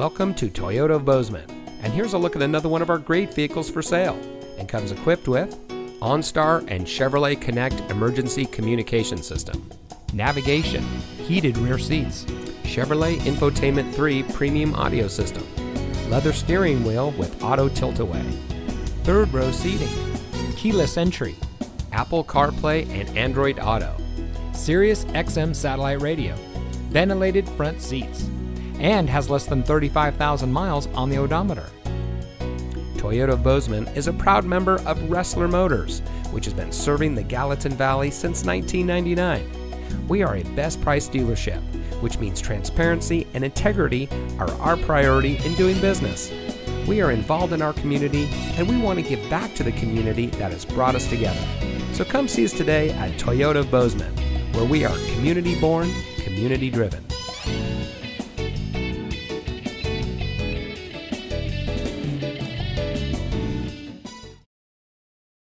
Welcome to Toyota of Bozeman, and here's a look at another one of our great vehicles for sale, and comes equipped with OnStar and Chevrolet Connect emergency communication system, navigation, heated rear seats, Chevrolet Infotainment 3 premium audio system, leather steering wheel with auto tilt-away, third row seating, keyless entry, Apple CarPlay and Android Auto, Sirius XM satellite radio, ventilated front seats, and has less than 35,000 miles on the odometer. Toyota of Bozeman is a proud member of Ressler Motors, which has been serving the Gallatin Valley since 1999. We are a best price dealership, which means transparency and integrity are our priority in doing business. We are involved in our community and we want to give back to the community that has brought us together. So come see us today at Toyota of Bozeman, where we are community born, community driven.